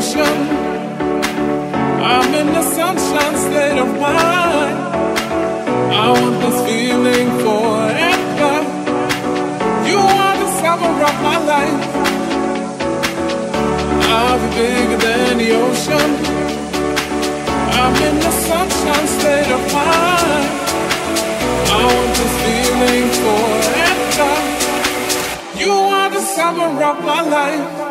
ocean. I'm in the sunshine state of mind. I want this feeling forever. You are the summer of my life. I'll be bigger than the ocean. I'm in the sunshine state of mind. I want this feeling forever. You are the summer of my life.